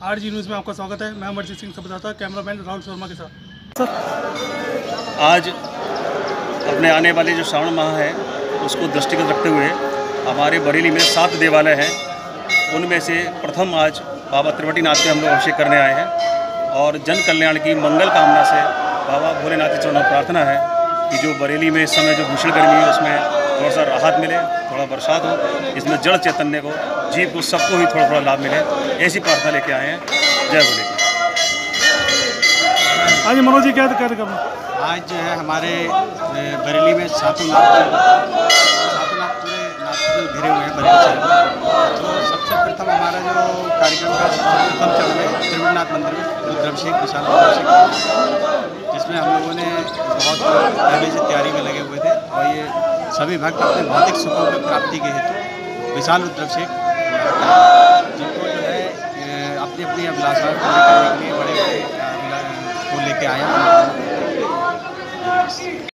R G news में आपका स्वागत है। मैं अमरजीत सिंह सबदाता कैमरामैन राहुल शर्मा के साथ। सर आज अपने आने वाले जो श्रावण माह है, उसको दृष्टिगत रखते हुए हमारे बरेली में सात देवालय हैं। उनमें से प्रथम आज बाबा त्रिवटीनाथ के हम लोग अभिषेक करने आए हैं और जन कल्याण की मंगल कामना से बाबा भोलेनाथ के चरणों प्रार्थना है कि जो बरेली में इस समय जो भीषण गर्मी है, उसमें थोड़ा सा राहत मिले थोड़ा बरसात हो इसमें जड़ चैतन्य को जीव को सबको ही थोड़ा थोड़ा लाभ मिले। ऐसी प्रार्थना लेके आए हैं। जय बोले। हाँ जी मनोज जी क्या कार्यक्रम आज जो है हमारे बरेली में सातों नाथ सातों नाथ पूरे नाथ घिरे हुए हैं बरेली शहर में। तो सबसे प्रथम हमारा जो कार्यक्रम का सबसे प्रथम चरण है त्रिवेणनाथ मंदिर में रुद्राभिषेक विशाल जिसमें हम लोगों ने बहुत पहले से तैयारी में लगे हुए थे और ये सभी भक्त अपने भौतिक सुखों की प्राप्ति के हेतु विशाल उद्रव से जिनको जो है अपनी अपनी अभिलाषाएँ पूरी करने के लिए बड़े बड़े को लेकर हैं